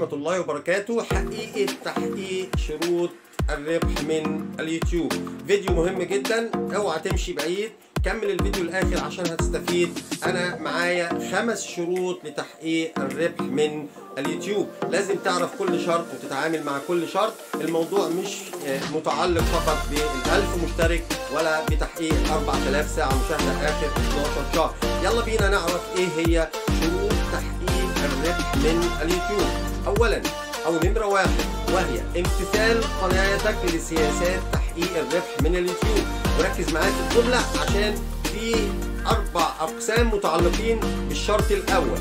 ورحمة الله وبركاته. حقيقة تحقيق شروط الربح من اليوتيوب. فيديو مهم جدا. اوعى تمشي بعيد. كمل الفيديو الآخر عشان هتستفيد. أنا معايا خمس شروط لتحقيق الربح من اليوتيوب. لازم تعرف كل شرط وتتعامل مع كل شرط. الموضوع مش آه، متعلق فقط بالألف مشترك ولا بتحقيق 4000 ساعة مشاهدة آخر 12 شهر. يلا بينا نعرف إيه هي شروط الربح من اليوتيوب. اولا أو نمرة واحد وهي امتثال قناتك لسياسات تحقيق الربح من اليوتيوب. وركز معايا في الجملة عشان في أربع أقسام متعلقين بالشرط الأول.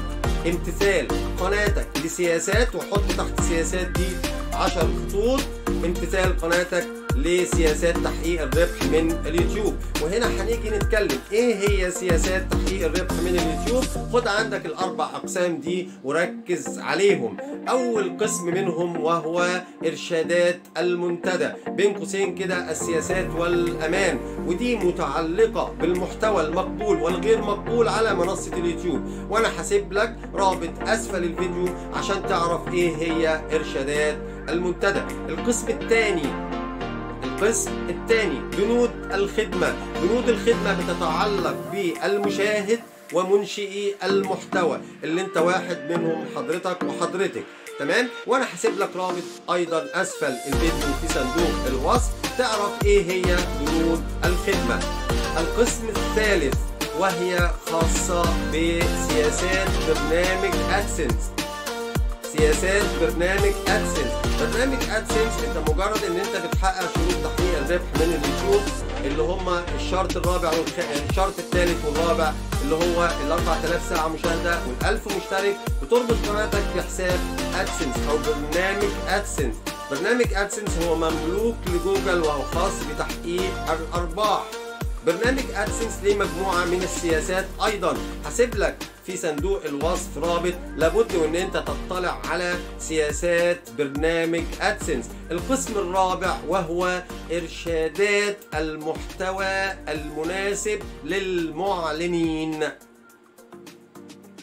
امتثال قناتك لسياسات وحط تحت السياسات دي 10 خطوط. امتثال قناتك لسياسات تحقيق الربح من اليوتيوب؟ وهنا هنيجي نتكلم. إيه هي سياسات تحقيق الربح من اليوتيوب؟ خد عندك الأربع أقسام دي وركز عليهم. أول قسم منهم وهو إرشادات المنتدى. بين قوسين كده السياسات والأمان. ودي متعلقة بالمحتوى المقبول والغير مقبول على منصة اليوتيوب. وأنا هسيب لك رابط أسفل الفيديو عشان تعرف إيه هي إرشادات المنتدى. القسم الثاني القسم الثاني بنود الخدمة. بنود الخدمة بتتعلق بالمشاهد ومنشئي المحتوى اللي انت واحد منهم حضرتك وحضرتك. تمام؟ وأنا هسيب لك رابط أيضا أسفل الفيديو في صندوق الوصف. تعرف إيه هي بنود الخدمة؟ القسم الثالث وهي خاصة بسياسات برنامج ادسنس سياسات برنامج AdSense برنامج AdSense انت مجرد ان انت بتحقق شروط تحقيق الربح من اليوتيوب اللي هم الشرط الرابع والشرط الثالث والرابع اللي هو ال 4000 ساعة مشاهدة وال1000 مشترك بتربط قناتك بحساب AdSense أو برنامج AdSense برنامج AdSense هو مملوك لجوجل وهو خاص بتحقيق الأرباح. برنامج AdSense ليه مجموعة من السياسات أيضا. هسيب لك في صندوق الوصف رابط. لابد وان أنت تطلع على سياسات برنامج ادسنس القسم الرابع وهو إرشادات المحتوى المناسب للمعلنين.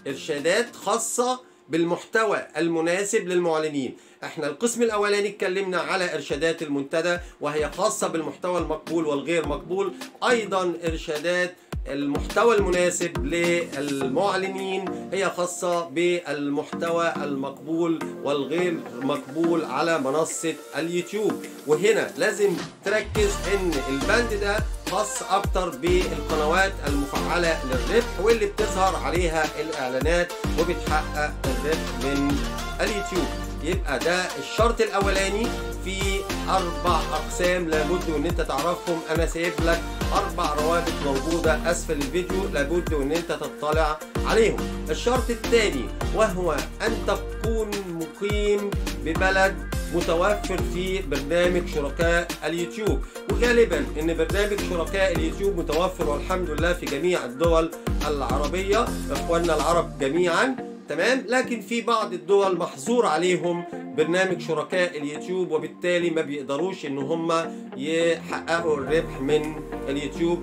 إرشادات خاصة بالمحتوى المناسب للمعلنين. إحنا القسم الأولاني اتكلمنا على إرشادات المنتدى وهي خاصة بالمحتوى المقبول والغير مقبول. أيضا إرشادات المحتوى المناسب للمعلنين هي خاصة بالمحتوى المقبول والغير مقبول على منصة اليوتيوب. وهنا لازم تركز إن البند ده خاص أكتر بالقنوات المفعلة للربح واللي بتظهر عليها الإعلانات وبتحقق الربح من اليوتيوب. يبقى ده الشرط الأولاني في أربع أقسام لابد أن أنت تعرفهم. أنا سايب لك أربع روابط موجودة أسفل الفيديو لابد أن أنت تطلع عليهم. الشرط الثاني وهو أن تكون مقيم ببلد متوفر في برنامج شركاء اليوتيوب. وغالبا أن برنامج شركاء اليوتيوب متوفر والحمد لله في جميع الدول العربية. إخواننا العرب جميعا. تمام؟ لكن في بعض الدول محظور عليهم برنامج شركاء اليوتيوب وبالتالي ما بيقدروش إن هم يحققوا الربح من اليوتيوب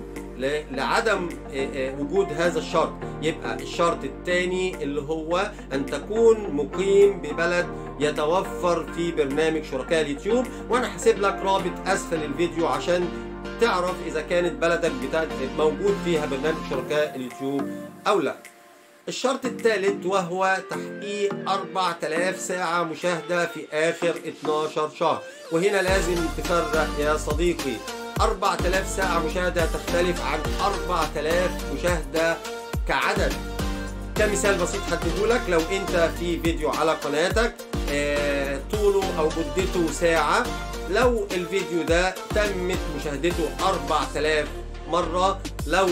لعدم وجود هذا الشرط. يبقى الشرط الثاني اللي هو أن تكون مقيم ببلد يتوفر في برنامج شركاء اليوتيوب. وأنا هسيب لك رابط أسفل الفيديو عشان تعرف إذا كانت بلدك موجود فيها برنامج شركاء اليوتيوب أو لا. الشرط الثالث وهو تحقيق 4000 ساعة مشاهدة في آخر 12 شهر. وهنا لازم تفرق يا صديقي. 4000 ساعة مشاهدة تختلف عن 4000 مشاهدة كعدد. كمثال بسيط هديه لك لو أنت في فيديو على قناتك آه طوله أو مدته ساعة. لو الفيديو ده تمت مشاهدته 4000 مرة لو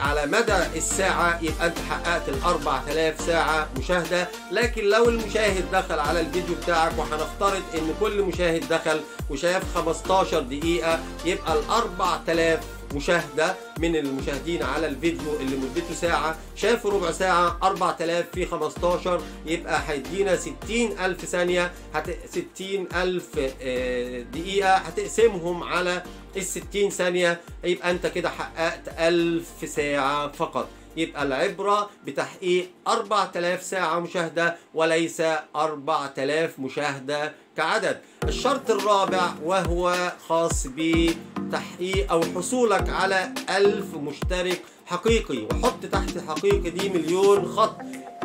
على مدى الساعة يبقى أنت حققت ال 4000 ساعة مشاهدة. لكن لو المشاهد دخل على الفيديو بتاعك وهنفترض إن كل مشاهد دخل وشاف 15 دقيقة يبقى ال 4000 مشاهدة من المشاهدين على الفيديو اللي مدته ساعة. شافوا ربع ساعة 4000 في 15 يبقى هيدينا 60000 ثانية. هت... 60000 دقيقة هتقسمهم على ال 60 ثانية يبقى أنت كده حققت 1000 ساعة فقط. يبقى العبرة بتحقيق 4000 ساعة مشاهدة وليس 4000 مشاهدة كعدد. الشرط الرابع وهو خاص بتحقيق أو حصولك على 1000 مشترك حقيقي. وحط تحت حقيقي دي مليون خط.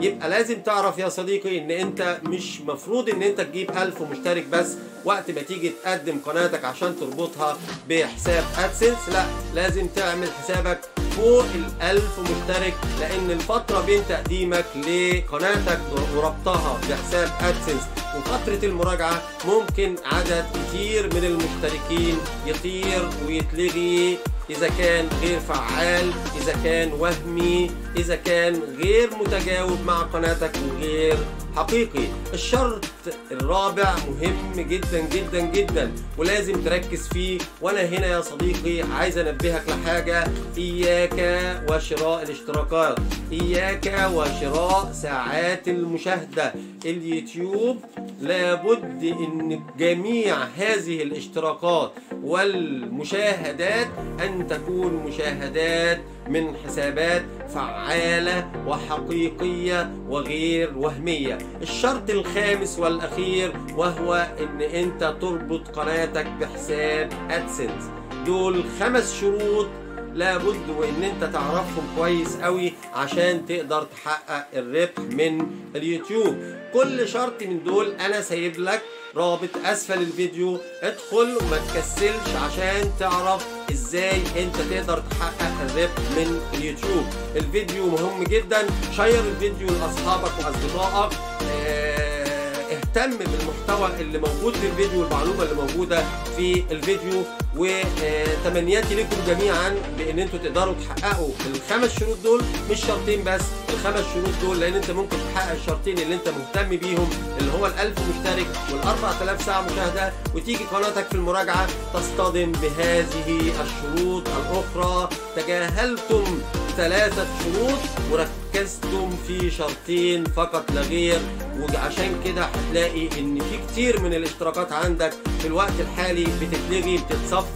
يبقى لازم تعرف يا صديقي إن أنت مش مفروض إن أنت تجيب ألف مشترك بس. وقت ما تيجي تقدم قناتك عشان تربطها بحساب ادسنس لا لازم تعمل حسابك فوق الألف مشترك لأن الفترة بين تقديمك لقناتك وربطها بحساب ادسنس وفترة المراجعة ممكن عدد كتير من المشتركين يطير ويتلغي إذا كان غير فعال إذا كان وهمي إذا كان غير متجاوب مع قناتك وغير حقيقي. الشرط الرابع مهم جدا جدا جدا. ولازم تركز فيه. وأنا هنا يا صديقي عايز أنبهك لحاجة. إياك وشراء الاشتراكات. إياك وشراء ساعات المشاهدة. اليوتيوب لابد إن جميع هذه الاشتراكات والمشاهدات أن تكون مشاهدات من حسابات فعالة وحقيقية وغير وهمية. الشرط الخامس والأخير وهو إن أنت تربط قناتك بحساب أدسنس. دول خمس شروط لابد وإن أنت تعرفهم كويس قوي عشان تقدر تحقق الربح من اليوتيوب. كل شرط من دول أنا سايب لك رابط أسفل الفيديو. ادخل وما تكسلش عشان تعرف إزاي أنت تقدر تحقق الربح من اليوتيوب. الفيديو مهم جدا. شير الفيديو لأصحابك وأصدقائك. آه اهتم بالمحتوى اللي موجود في الفيديو والمعلومه اللي موجودة في الفيديو. وتمنياتي لكم جميعا بإن أنتوا تقدروا تحققوا الخمس شروط دول مش شرطين بس الخمس شروط دول لأن أنت ممكن تحقق الشرطين اللي أنت مهتم بيهم اللي هو ال1000 مشترك وال4000 ساعة مشاهدة وتيجي قناتك في المراجعة تصطدم بهذه الشروط الأخرى. تجاهلتم ثلاثة شروط وركزتم في شرطين فقط لا غير وعشان كده هتلاقي إن في كتير من الاشتراكات عندك في الوقت الحالي بتتلغي بتتصفى.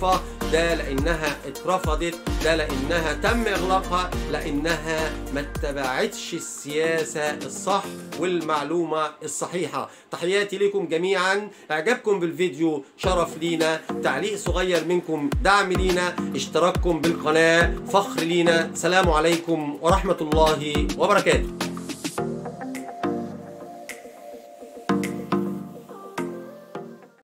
ده لإنها إترفضت ده لإنها تم إغلاقها لإنها ما اتبعتش السياسة الصح والمعلومة الصحيحة. تحياتي لكم جميعا. إعجابكم بالفيديو شرف لينا. تعليق صغير منكم دعم لينا. اشتراككم بالقناة فخر لينا. سلام عليكم ورحمة الله وبركاته.